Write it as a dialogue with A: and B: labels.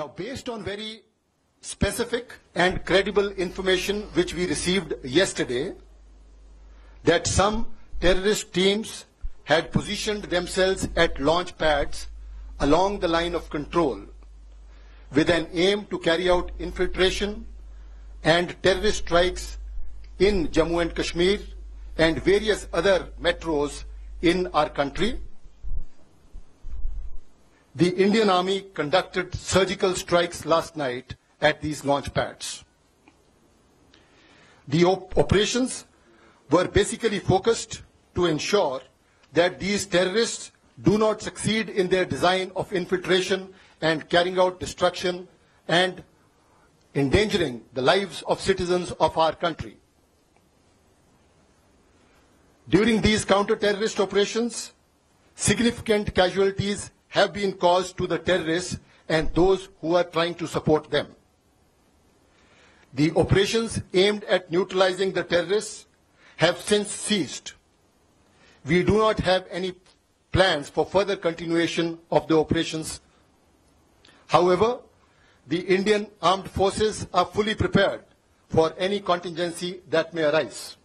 A: Now, based on very specific and credible information which we received yesterday, that some terrorist teams had positioned themselves at launch pads along the line of control with an aim to carry out infiltration and terrorist strikes in Jammu and Kashmir and various other metros in our country. The Indian Army conducted surgical strikes last night at these launch pads. The op- operations were basically focused to ensure that these terrorists do not succeed in their design of infiltration and carrying out destruction and endangering the lives of citizens of our country. During these counter-terrorist operations, significant casualties have been caused to the terrorists and those who are trying to support them. The operations aimed at neutralizing the terrorists have since ceased. We do not have any plans for further continuation of the operations. However, the Indian armed forces are fully prepared for any contingency that may arise.